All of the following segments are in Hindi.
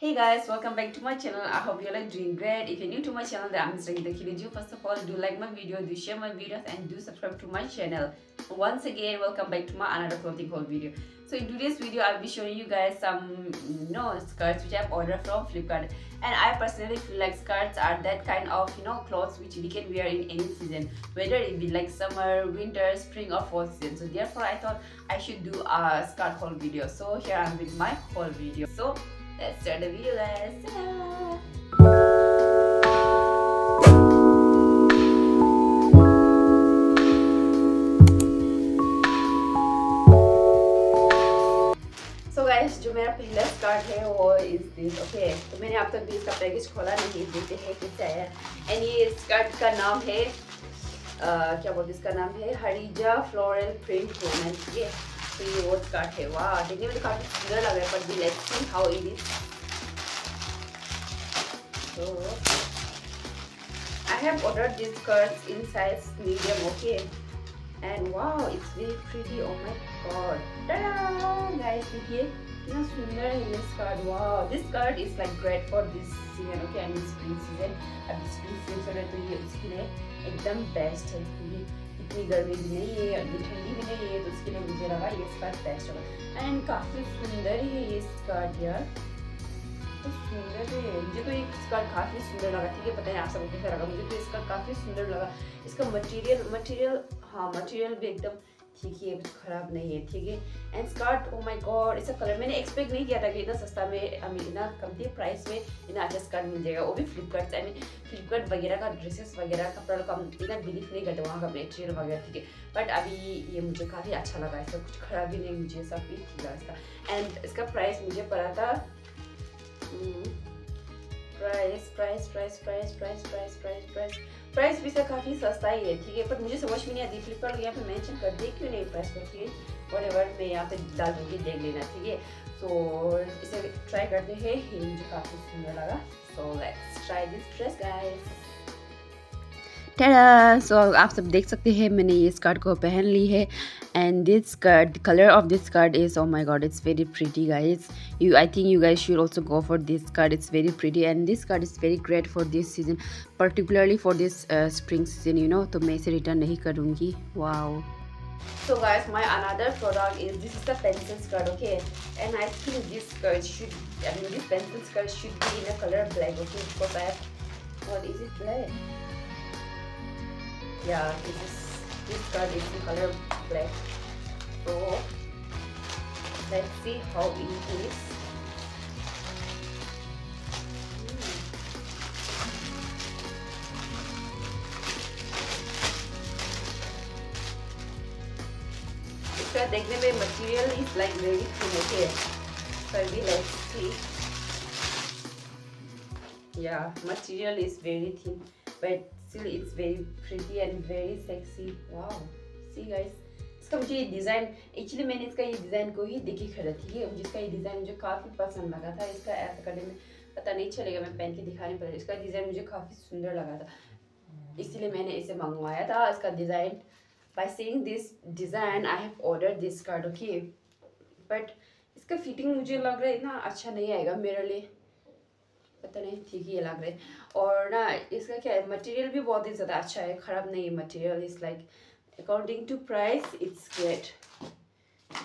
Hey guys, welcome back to my channel. I hope you're like doing great. If you're new to my channel, then I'm Mr. Gita Kiliju. First of all, do like my video, do share my videos, and do subscribe to my channel. Once again, welcome back to my another clothing haul video. So in today's video, I'll be showing you guys some you know skirts which I've ordered from Flipkart. And I personally feel like skirts are that kind of you know clothes which we can wear in any season, whether it be like summer, winter, spring, or fall season. So therefore, I thought I should do a skirt haul video. So here I'm with my haul video. So let's start the video guys जो मेरा पहला स्टार्ट है वो इज़ दिस ओके तो मैंने अब तक भी इसका पैकेज खोला नहीं देखते हैं किससे आया एंड ये स्कर्ट का नाम है uh, क्या बोलते इसका नाम है हरीजा फ्लोरल प्रिंट वूमेन है तो ये वो स्कर्ट है वाह देखने में तो काफ़ी सुंदर लग रहा है but let's see how it is So I have ordered these skirts in size medium, okay? And wow, it's very pretty. Oh my god. Ta-da! Guys, देखिए कितना सुंदर है ये skirt wow this skirt is like great for this season okay and spring season अब स्प्रिंग सीज़न चल रहा है तो ये उसके लिए एकदम बेस्ट है इतनी गर्मी भी नहीं है इतनी ठंडी भी नहीं है तो उसके लिए मुझे लगा ये स्कर्ट बेस्ट होगा। एंड काफ़ी सुंदर है ये स्कर्ट यार। तो सुंदर है। मुझे तो ये स्कर्ट काफ़ी सुंदर लगा। ठीक है, पता है आप सबको कैसा लगा? मुझे तो इसका काफ़ी सुंदर लगा। इसका मटेरियल मटेरियल हाँ मटेरियल भी एकदम ठीक है ख़राब नहीं है, ठीक है? And skirt oh my god इसका कलर मैंने एक्सपेक्ट नहीं किया था कि इतना सस्ता में आई मीन इतना कमती प्राइस में इतना अच्छा स्कर्ट मिल जाएगा। वो भी फ्लिपकार्ट से आई मीन फ्लिपकार्ट वगैरह का ड्रेसेस वगैरह कपड़ा का इतना बिलीव नहीं करते वहाँ का मेटेरियल वगैरह, ठीक है? बट अभी ये मुझे काफ़ी अच्छा लगा, इसका कुछ ख़राब भी नहीं मुझे सब भी ठीक लगा इसका। एंड इसका प्राइस मुझे पड़ा था price price price price price price price price price भी सर काफ़ी सस्ता ही है, ठीक है? पर मुझे समझ में नहीं आती फ्लिपकार्ट यहाँ पे मेंशन कर दिए, क्यों नहीं प्राइस करती है और एवर मैं यहाँ पे डाल दूँगी, देख लेना, ठीक है? तो इसे ट्राई करते हैं ये मुझे काफ़ी सुंदर लगा। So let's try this dress guys Terra so आप सब देख सकते हैं मैंने ये स्कर्ट को पहन ली है। And this skirt colour of this skirt is oh my god it's very pretty guys you I think you guys should also go for this skirt it's very pretty and this skirt is very great for this season particularly for this spring season you know तो मैं इसे रिटर्न नहीं करूँगी। Wow So guys, my another product is this is the pencil skirt, okay? And I think this skirt should, I mean this pencil skirt should be in a color black, okay? Because I have, what is it black? yeah this is this card is in color black so let's see how it is इसका देखने में material is like very thin okay पर भी let's see yeah material is very thin but still it's very pretty and very sexy. Wow. See, guys. इसका मुझे ये डिज़ाइन एक्चुअली मैंने इसका ये डिज़ाइन को ही देखी खड़ा थी। है जिसका ये डिज़ाइन मुझे काफ़ी पसंद लगा था। इसका ऐसा करने में पता नहीं चलेगा, मैं पहन के दिखा नहीं पड़ा इसका डिज़ाइन मुझे काफ़ी सुंदर लगा था। इसीलिए मैंने इसे मंगवाया था, इसका design by seeing this design I have order this card okay but इसका फिटिंग मुझे लग रहा है इतना अच्छा नहीं आएगा मेरे लिए। पता नहीं, ठीक ही लग रहा। है और ना, इसका क्या है मटेरियल भी बहुत ही ज़्यादा अच्छा है, ख़राब नहीं है material is like according to price it's great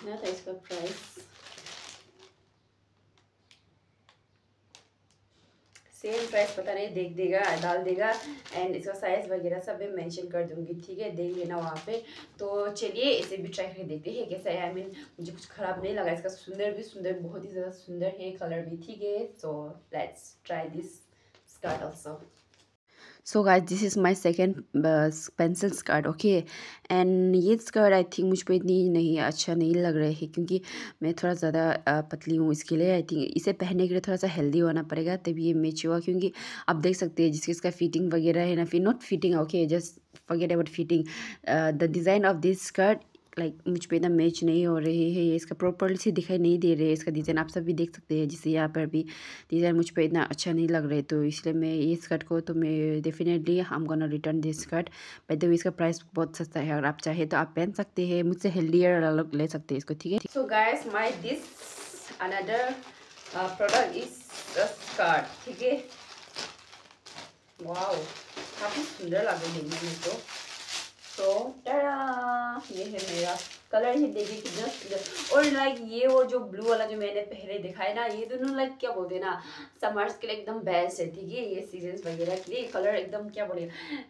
ना था इसका प्राइस सेम प्राइस पता नहीं, देख देगा, डाल देगा एंड इसका साइज़ वगैरह सब मैं मेंशन कर दूँगी, ठीक है? देख लेना वहाँ पे। तो चलिए, इसे भी ट्राई करके देखते हैं कैसा है? आई मीन मुझे कुछ ख़राब नहीं लगा, इसका सुंदर भी सुंदर, बहुत ही ज़्यादा सुंदर है कलर भी, ठीक है? So let's try this skirt also so guys this is my second pencil skirt okay and ये स्कर्ट आई थिंक मुझ पर इतनी नहीं अच्छा नहीं लग रहा है, क्योंकि मैं थोड़ा ज़्यादा पतली हूँ इसके लिए। आई थिंक इसे पहनने के लिए थोड़ा सा हेल्दी होना पड़ेगा, तभी ये मैच हुआ, क्योंकि आप देख सकते हैं जिसकी इसका फिटिंग वगैरह है ना फिर not fitting okay just forget about fitting the design of this skirt like मुझ पर इतना मैच नहीं हो रही है, ये इसका प्रॉपरली से दिखाई नहीं दे रहे इसका डिज़ाइन आप सब भी देख सकते हैं, जिससे यहाँ पर भी डिज़ाइन मुझ पर इतना अच्छा नहीं लग रहा है तो इसलिए मैं ये स्कर्ट को तो मैं definitely I'm gonna return this skirt by the way इसका प्राइस बहुत सस्ता है, अगर आप चाहे तो आप पहन सकते हैं, मुझसे हेल्दियर अलग ले सकते हैं इसको, ठीक है? So guys my this another product is skirt ठीक है? वाओ काफ़ी सुंदर लगे देखने में तो। तो ये है मेरा कलर ही, देखिए कितना सुंदर। और लाइक ये वो जो ब्लू वाला जो मैंने पहले दिखाया ना, ये दोनों लाइक क्या बोलते हैं ना समर्स के लिए एकदम बेस्ट है ठीक है। ये सीज़न वगैरह के लिए कलर एकदम क्या बोले,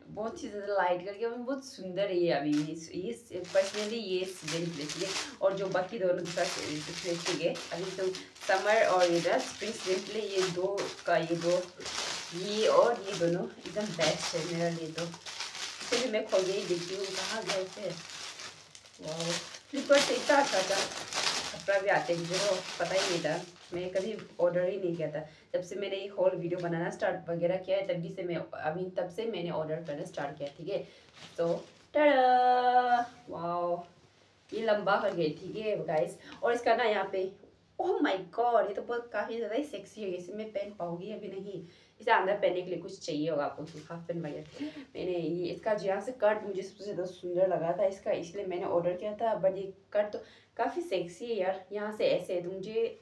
बहुत ही ज़्यादा लाइट करके बहुत सुंदर है ये अभी। ये पर्सनली ये सीज़न के लिए ठीक है और जो बाकी दोनों दूसरा ठीक है। अभी तो समर और ये स्प्रिंग सीज़न के लिए ये दो का ये दो, ये और ये दोनों एकदम बेस्ट है मेरा लिए तो। इसलिए मैं खोल ही देखती हूँ। कहाँ गए थे? फ्लिपकार्ट से इतना अच्छा था। कपड़ा भी आते हैं, जो पता ही नहीं था। मैंने कभी ऑर्डर ही नहीं किया था। जब से मैंने ये होल वीडियो बनाना स्टार्ट वगैरह किया है तभी से मैं, अभी तब से मैंने ऑर्डर करना स्टार्ट किया, ठीक है? तो वाओ ये लंबा कर गई ठीक है गाइस और इसका ना यहाँ पे ओह माय गॉड ये तो बहुत काफ़ी ज़्यादा ही सेक्सी है, इसे मैं पहन पाऊँगी अभी नहीं। इसे अंदर पहनने के लिए कुछ चाहिए होगा आपको तो हाफ़ पेन वगैरह। मैंने ये, इसका जो यहाँ से कट मुझे सबसे ज़्यादा सुंदर लगा था, इसका इसलिए मैंने ऑर्डर किया था बट ये कट तो काफ़ी सेक्सी है यार, यहाँ से ऐसे है तो मुझे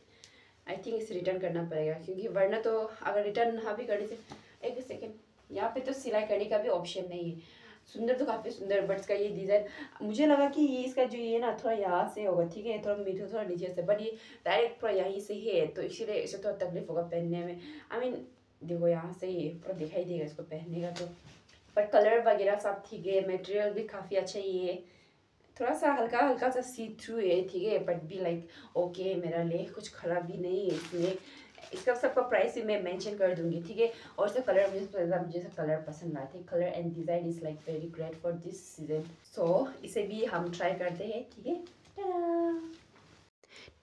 आई थिंक इसे रिटर्न करना पड़ेगा, क्योंकि वरना तो अगर रिटर्न हाँ भी करने से, एक सेकेंड यहाँ पे तो सिलाई करने का भी ऑप्शन नहीं है। सुंदर तो काफ़ी सुंदर बट इसका ये डिज़ाइन मुझे लगा कि ये इसका जो ये ना थोड़ा यहाँ से होगा, ठीक है, थोड़ा मीठा, थोड़ा नीचे से बट ये डायरेक्ट पूरा यहीं से ही है तो इसीलिए इसे थोड़ा तकलीफ़ होगा पहनने में। आई मीन देखो यहाँ से ये पूरा दिखाई देगा इसको पहनने का तो। पर कलर वगैरह सब ठीक है मटेरियल भी काफ़ी अच्छा ही है। थोड़ा सा हल्का हल्का सा सी थ्रू है, ठीक है बट भी लाइक ओके मेरा ले कुछ ख़राब भी नहीं है इसमें। इसका सबका प्राइस भी मैं मेंशन कर दूँगी, ठीक है? और सब कलर मुझे मुझे सब कलर पसंद आते हैं colour and design is like very great for this season so इसे भी हम ट्राई करते हैं, ठीक है?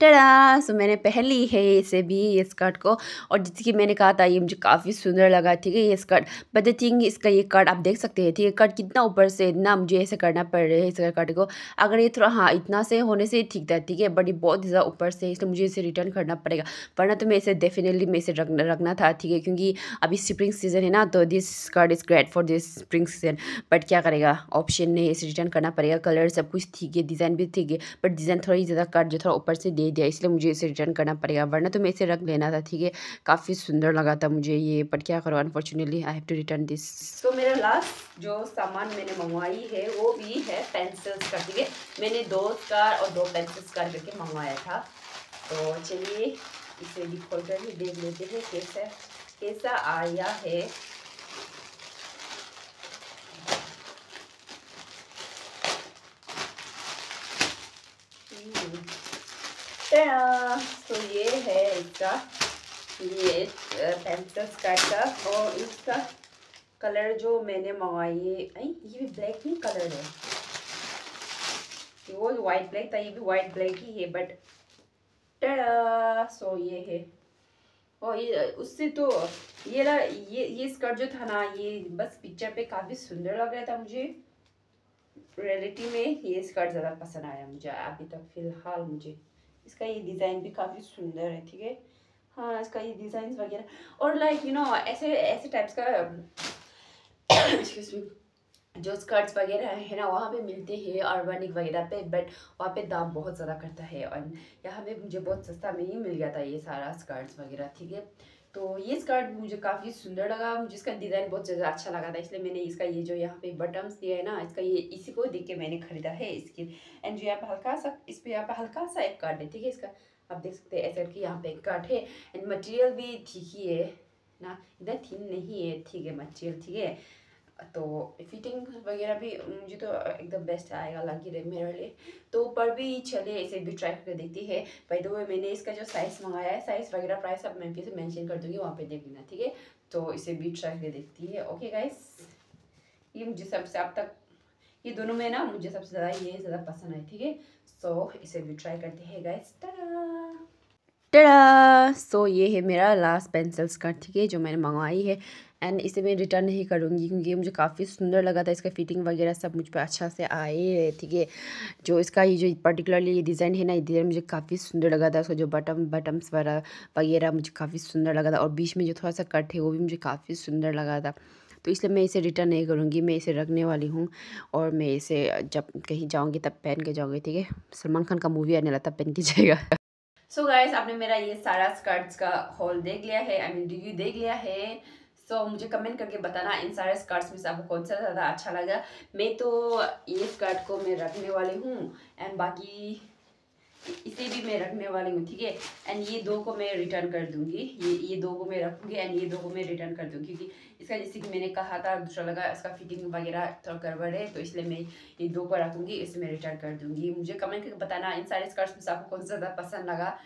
टरा सो मैंने पहन ली है इसे भी ये स्कर्ट को। और जैसे कि मैंने कहा था, ये मुझे काफ़ी सुंदर लगा, ठीक है, ये स्कर्ट। बट द थिंग इसका ये कट आप देख सकते हैं, ठीक है, कट कितना ऊपर से इतना मुझे ऐसे करना पड़ रहा है इस कट को। अगर ये थोड़ा हाँ इतना से होने से ठीक था, ठीक है बट ये बहुत ज़्यादा ऊपर से, इसलिए मुझे इसे रिटर्न करना पड़ेगा। वरना तो मैं इसे डेफिनेटली मैं इसे रखना रखना था, ठीक है, क्योंकि अभी स्प्रिंग सीज़न है ना तो this skirt is great for this spring season but क्या करेगा ऑप्शन नहीं, इसे रिटर्न करना पड़ेगा कलर सब कुछ ठीक है डिज़ाइन भी ठीक है बट डिज़ाइन थोड़ी ज़्यादा कट, जो थोड़ा ऊपर से दे दिया, इसलिए मुझे इसे रिटर्न करना पड़ेगा। वरना तो मैं इसे रख लेना था, ठीक है? काफ़ी सुंदर लगा था मुझे ये बट क्या करो? Unfortunately I have to return this तो मेरा लास्ट जो सामान मैंने मंगवाई है, वो भी है पेंसिल्स का, ठीक है? मैंने दो कार और दो पेंसिल्स कार करके मंगवाया था। तो चलिए, इसे भी खोल कर ही देख लेते हैं कैसा कैसा आया है। तो ये है इसका, ये पेंसिल स्कर्ट का और इसका कलर जो मैंने मंगाई है ये भी ब्लैक ही कलर है। वो वाइट ब्लैक था, ये भी वाइट ब्लैक ही है बट सो ये है। और ये, उससे तो ये ना, ये ये स्कर्ट जो था ना, ये बस पिक्चर पे काफ़ी सुंदर लग रहा था मुझे। रियलिटी में ये स्कर्ट ज़्यादा पसंद आया मुझे अभी तक, फ़िलहाल मुझे। इसका ये डिज़ाइन भी काफ़ी सुंदर है, ठीक है? हाँ इसका ये डिज़ाइन वगैरह। और लाइक यू नो ऐसे ऐसे टाइप्स का जो स्कर्ट्स वगैरह है ना, वहाँ पे मिलते हैं ऑर्गेनिक वगैरह पे बट वहाँ पे दाम बहुत ज़्यादा करता है। और यहाँ पे मुझे बहुत सस्ता में ही मिल गया था ये सारा स्कर्ट्स वगैरह, ठीक है? तो ये स्कर्ट मुझे काफ़ी सुंदर लगा, मुझे इसका डिज़ाइन बहुत ज़्यादा अच्छा लगा था, इसलिए मैंने इसका ये जो यहाँ पे बटम्स दिया है ना, इसका ये इसी को देख के मैंने खरीदा है इसके। एंड जो यहाँ पे हल्का सा, इस पर यहाँ पे हल्का सा एक कार्ड है, ठीक है इसका? आप देख सकते हैं, ऐसा कि यहाँ पे एक कार्ड है। एंड मटेरियल भी ठीक ही है, ना? इधर थीन नहीं है, ठीक है मटेरियल ठीक है। तो फिटिंग वगैरह भी मुझे तो एकदम बेस्ट आएगा, लगी रहे मेरे लिए। तो ऊपर भी चलिए इसे भी ट्राई करके देखती है। भाई दो मैंने इसका जो साइज़ मंगाया है साइज़ वगैरह प्राइस अब मैं फिर से मेंशन कर दूँगी, वहाँ पे देख लेना, ठीक है? तो इसे भी ट्राई करके देखती है। ओके गाइस ये मुझे सबसे अब तक, ये दोनों में ना मुझे सबसे ज़्यादा ये ज़्यादा पसंद आई, ठीक है? सो इसे भी ट्राई करते हैं गाइस टड़ा सो so, ये है मेरा लास्ट पेंसिल स्कर्ट ठीक है जो मैंने मंगवाई है। एंड इसे मैं रिटर्न नहीं करूँगी क्योंकि मुझे काफ़ी सुंदर लगा था। इसका फिटिंग वगैरह सब मुझ पर अच्छा से आए ठीक है। जो इसका ये जो पर्टिकुलरली ये डिज़ाइन है ना ये डिज़ाइन मुझे काफ़ी सुंदर लगा था। उसका जो बटम बटम्स वगैरह वगैरह मुझे काफ़ी सुंदर लगा था। और बीच में जो थोड़ा सा कट है वो भी मुझे काफ़ी सुंदर लगा था। तो इसलिए मैं इसे रिटर्न नहीं करूँगी मैं इसे रखने वाली हूँ। और मैं इसे जब कहीं जाऊँगी तब पहन के जाऊँगी ठीक है। सलमान खान का मूवी आने लगा तब पहन के जाएगा। सो so गाइस आपने मेरा ये सारा स्कर्ट्स का हॉल देख लिया है आई मीन रिव्यू देख लिया है? सो so, मुझे कमेंट करके बताना इन सारे स्कर्ट्स में से आपको कौन सा ज़्यादा अच्छा लगा। मैं तो ये स्कर्ट को मैं रखने वाली हूँ एंड बाकी इसे भी मैं रखने वाली हूँ, ठीक है? एंड ये दो को मैं रिटर्न कर दूँगी। ये ये दो को मैं रखूँगी एंड ये दो को मैं रिटर्न कर दूँगी, क्योंकि इसका जैसे कि मैंने कहा था, दूसरा लगा इसका फिटिंग वगैरह थोड़ा गड़बड़ है तो इसलिए मैं ये दो को रखूँगी, इसे मैं रिटर्न कर दूँगी। मुझे कमेंट करके बताना, इन सारे स्कर्ट्स में से आपको कौन सा ज़्यादा पसंद लगा?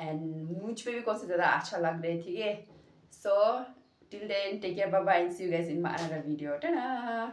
एंड मुझ पर भी कौन सा ज़्यादा अच्छा लग रहा है, ठीक है? So till then take care bye bye see you guys in my another video tata